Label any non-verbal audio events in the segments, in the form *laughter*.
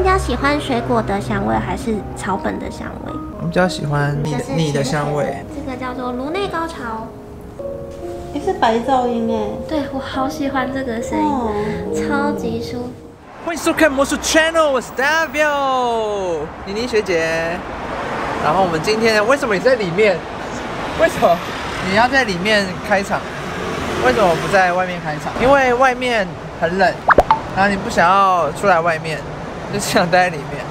比较喜欢水果的香味还是草本的香味？我比较喜欢你的你的香味。这个叫做颅内高潮。哎，是白噪音哎。对我好喜欢这个声音，哦，超级舒服。欢迎收看魔术 Channel，我是 Davio，妮妮学姐。然后我们今天为什么你在里面？为什么你要在里面开场？为什么不在外面开场？因为外面很冷，然后你不想要出来外面，就想待在里面。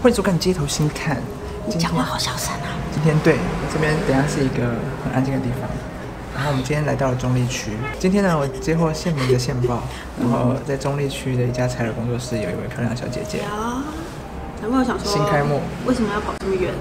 欢迎收看街头新看。你讲话好小声啊。今天对这边等一下是一个很安静的地方。然后我们今天来到了中立区。今天呢，我接获县民的线报，然后在中立区的一家采耳工作室有一位漂亮的小姐姐。啊，难怪我想说，新开幕，为什么要跑这么远？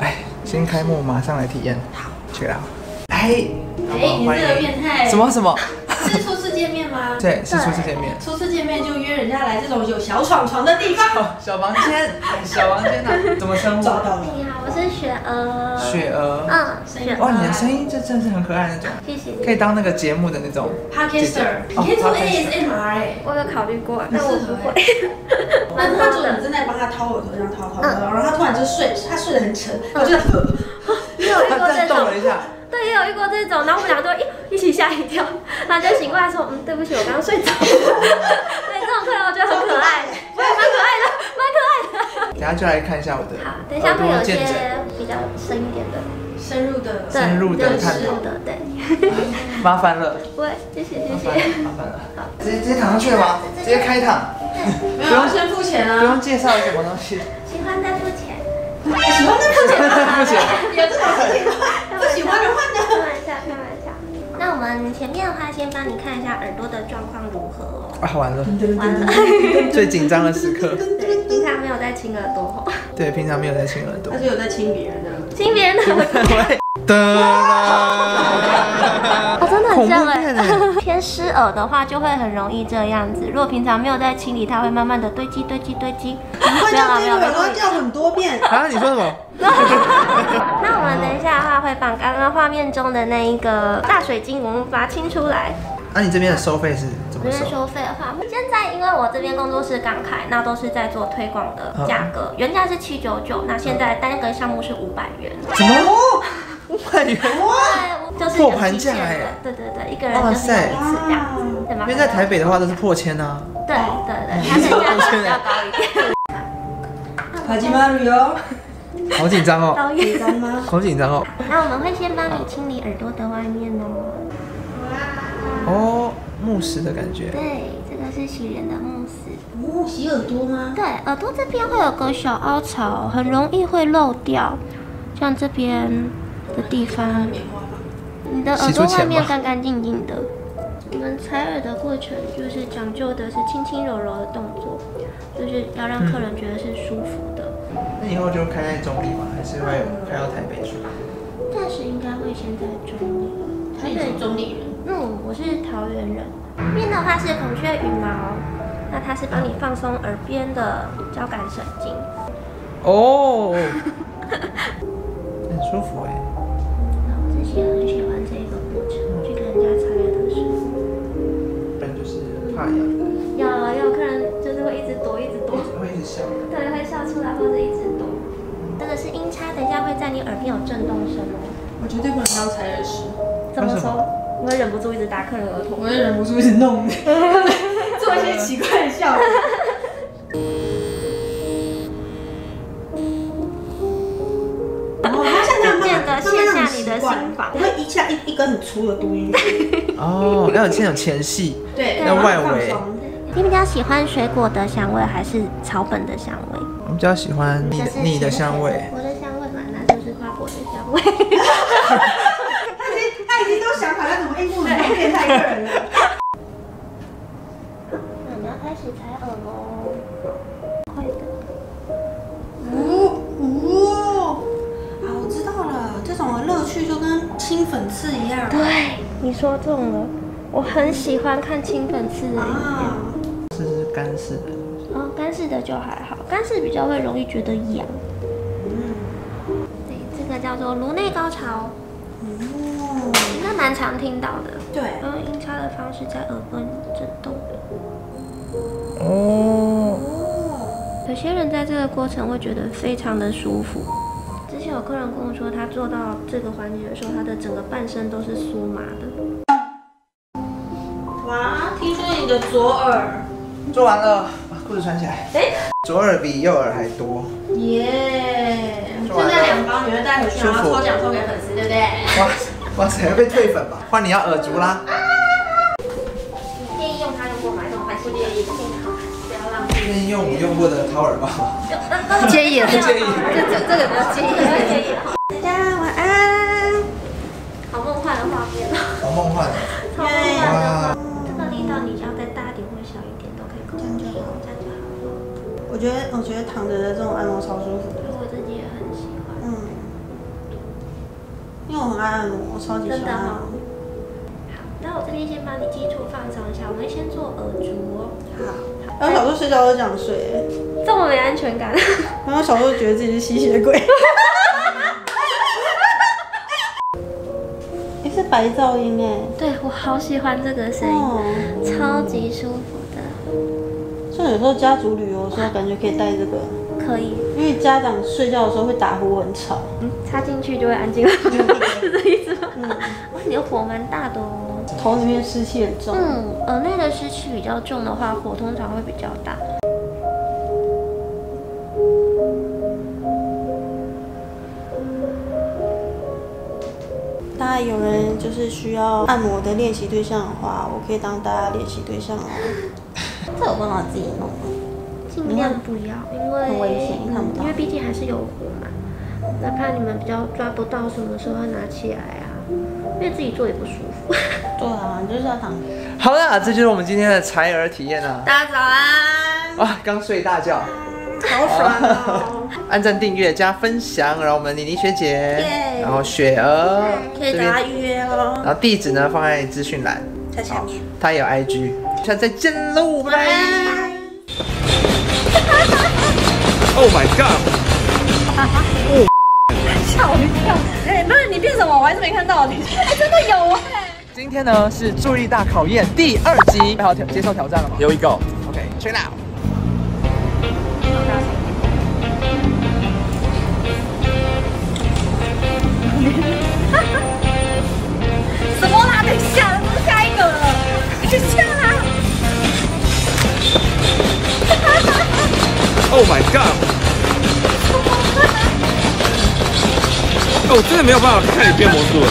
哎，新开幕马上来体验。好，去了。哎，哎，你这个变态！什？么什么？是初次见面吗？对，是初次见面。初次见面就约人家来这种有小闯床的地方。小 *laughs* 小房间，哎小房间呐，*laughs* 怎么称呼？找到了。你好，我是雪儿。雪儿。嗯，雪哇，你的声音这真的是很可爱那种，谢谢。可以当那个节目的那种。Podcaster，你哦可以做 Podcaster ASMR 哎。我有考虑过，但我不会。*laughs* 那他主人正在帮他掏耳朵，这样掏掏掏，然后他突然就睡，他睡得很沉，我就你有遇过这他动种也有遇过这种，然后我们两个都一一起吓一跳，然后就醒过来说，嗯，对不起，我刚刚睡着了。*laughs* 对，这种客人我觉得很可爱，对，蛮可爱的，蛮可爱的。等下就来看一下我的好，等一下会有一些。比较深一点的，深入的，深入的探讨的，对。*laughs* 麻烦了，不会，谢谢谢麻烦了谢。麻烦了。直接直接躺上去了吗？直接开躺，不用先付钱啊，不用介绍什么东西。喜欢再付钱。喜欢再付钱，付钱。有这种事情吗？不喜欢的话呢？开玩笑，开玩笑。那我们前面的话，先帮你看一下耳朵的状况如何哦。啊，完了，完了，*laughs* 最紧张的时刻。对，平常没有在亲耳朵哦，对，平常没有在亲耳朵但。是有在亲别人的。亲别人的耳 *laughs* *laughs* 真的很像哎哎。*laughs* 偏湿耳的话，就会很容易这样子。如果平常没有在清理，它会慢慢的堆积、堆积、堆积。没有啦，没有啦。叫很多遍。啊，你说什么？*laughs* 那我们等一下的话，会把刚刚画面中的那一个大水晶，我们把它清出来。那你这边的收费是怎么收？这边收费的话，现在因为我这边工作室刚开，那都是在做推广的价格，原价是七九九，那现在单个项目是五百元。什么？五百元？哇，就是破有盘价哎对对对，一个人就是这样子，对吗？因为在台北的话都是破千啊。对对对，它的价格比较高一点。卡基马旅游，好紧张哦，导演，干吗？*laughs* 好紧张哦。那我们会先帮你清理耳朵的外面哦。哦，慕斯的感觉。对，这个是洗脸的慕斯。哦，洗耳朵吗？对，耳朵这边会有个小凹槽，很容易会漏掉，像这边的地方。你的耳朵外面干干净净的。我们采耳的过程就是讲究的是轻轻柔柔的动作，就是要让客人觉得是舒服的。那以后就开在中立吗？还是会开到台北去？暂时应该会先在中立。他也是中立人。嗯，我是桃园人。这边的话是孔雀羽毛，那它是帮你放松耳边的交感神经。哦，*laughs* 很舒服哎。震动声吗。我绝对不能当采耳师，怎么说？我会忍不住一直打客人额头。我会忍不住一直弄你，*laughs* 做一些奇怪的效果。然后它现在慢慢渐渐地卸下你的心防不会一下一一根很粗的嘟音。*laughs* 哦，要有先有前戏，对，要外围你比较喜欢水果的香味还是草本的香味？我比较喜欢你的你的香味。我是花果的香味。他已经他已经都想好要怎么应付很多变态客人了。开始采耳喽，快的。哦哦，啊，我知道了，这种的乐趣就跟清粉刺一样。对，你说中了。我很喜欢看清粉刺的影啊片。，这是干式的，哦，干式的就还好，干式比较会容易觉得痒。叫做颅内高潮，哦，应该蛮常听到的。对，用音叉的方式在耳根震动。哦，哦，有些人在这个过程会觉得非常的舒服。之前有客人跟我说，他做到这个环节的时候，他的整个半身都是酥麻的。哇，听说你的左耳，做完了，把裤子穿起来。哎左耳比右耳还多。耶！做完了现在两包你会带回去，然后抽奖抽给粉丝，对不对？哇哇塞，要被退粉吧？换你要耳足啦。建议用它用过吗？还是还不建议？不好，不要浪费。建议用我用过的掏耳棒吗？*laughs* 不介意了不介意。这这这个 *laughs* 不要介意。不介意。大家晚安。好梦幻的画面哦，好梦幻。*laughs* 超梦幻的。这个力道你只要再大一点或小一点都可以这样就好，这样就好。我觉得我觉得躺着的这种按摩超舒服的。爱按摩，我超级喜欢按摩。好，那我这边先帮你基础放松一下，我们先做耳烛哦。好。然后小时候睡觉都这样睡，这么没安全感。*laughs* 然后小时候觉得自己是吸血鬼。也 *laughs* 是白噪音哎。对我好喜欢这个声音，哦，超级舒服的。像有时候家族旅游的时候，感觉可以带这个，可以，因为家长睡觉的时候会打呼很吵。嗯，插进去就会安静了，是这意思吗？哇，你的火蛮大的哦。头里面湿气很重。嗯，耳内的湿气比较重的话，火通常会比较大。大家有人就是需要按摩的练习对象的话，我可以当大家练习对象哦。这有办法自己弄量不要，因为很危险看不到因为毕竟还是有火嘛，哪怕你们比较抓不到什么时候要拿起来啊，因为自己做也不舒服。*laughs* 对啊，你就是要躺。好了，这就是我们今天的采耳体验啊！大家早安，啊，刚睡大觉。好爽哦！*laughs* 按赞、订阅、加分享，然后我们妮妮学姐耶然后雪儿可以找他预约哦。然后地址呢放在资讯栏，在下面。她也有 IG，下次再见喽，拜拜。拜。*laughs* Oh my god！*laughs* 吓我一跳！哎，不是你变什么？我还是没看到你。*laughs* 哎，真的有哎。今天呢是注意力大考验第二集，准备好挑接受挑战了吗 Here we go。？OK，check out。什么啦？等一下，这是下一个了。等一下啦。Oh 我真的没有办法看你变魔术了。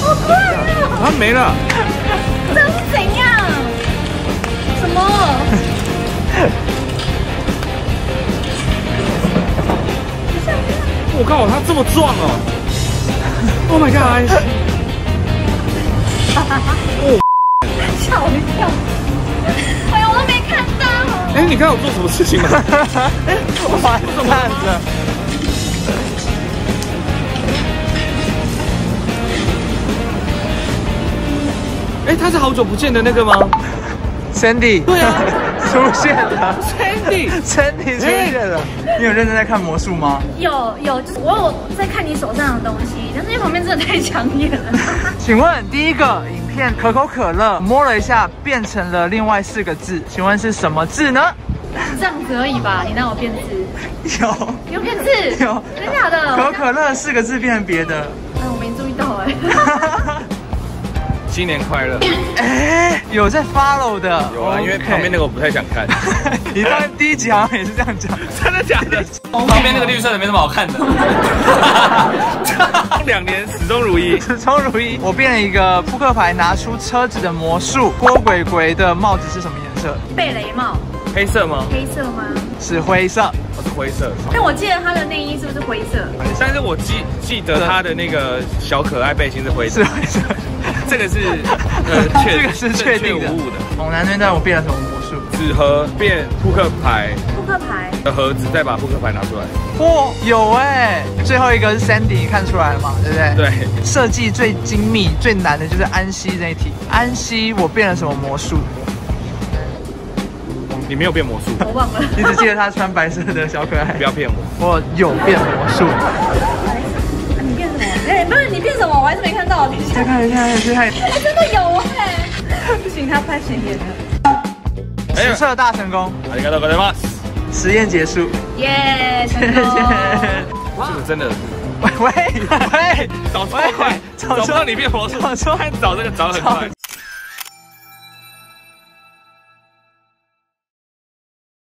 好快啊！啊，没了。这是怎样？什么？*laughs* 我靠，他这么壮哦！Oh my god！*laughs* 吓我一跳！哎呀，我都没看到。哎，你看我做什么事情吗？完蛋了！*laughs* 哎，他是好久不见的那个吗 Sandy，对啊 *laughs* 出现了？Sandy，，Sandy 出现了。你有认真在看魔术吗？有有，就是我有在看你手上的东西，但是因为旁边真的太抢眼了。*laughs* 请问第一个影片可口可乐摸了一下，变成了另外四个字，请问是什么字呢？这样子而已吧，你让我变字，*laughs* 有有变字？*laughs* 有，真假的？可口可乐四个字变成别的。哎，我没注意到哎。*laughs* 新年快乐！哎，有在 follow 的，有啊，因为旁边那个我不太想看。你当第一集好像也是这样讲，真的假的？*laughs* 旁边那个绿色的没什么好看的。*laughs* 两年始终如一。*laughs* 始终如一。我变了一个扑克牌，拿出车子的魔术。郭鬼鬼的帽子是什么颜色？贝雷帽，黑色吗？黑色吗？是灰色。我是灰色。但我记得他的内衣是不是灰色？但是我记记得他的那个小可爱背心是灰色是，灰色。这个是呃确这个是确定的正无误的。猛男那段我变了什么魔术？纸盒变扑克牌扑克牌，的盒子，再把扑克牌拿出来。嚯、有哎、最后一个是 Sandy，你看出来了吗？对不对？。对，设计最精密、最难的就是安息这一题。安息，我变了什么魔术？你没有变魔术，我忘了。*laughs* 你只记得他穿白色的小可爱不。要骗我。我有变魔术。你变什么？哎，不是你变什么？我还是没看到。你再看一下，再看。真的有哎！不行，他太显眼了。 实测大成功，ありがとうございます。实验结束。耶，成*laughs* 功！这个真的喂*laughs* 喂喂，找超快，*laughs* 找不到你变魔术，找错看找这个找很快。